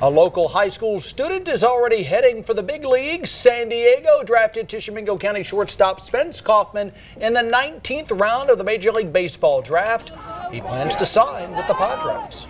A local high school student is already heading for the big leagues. San Diego drafted Tishomingo County shortstop Spence Kaufman in the 19th round of the Major League Baseball draft. He plans to sign with the Padres.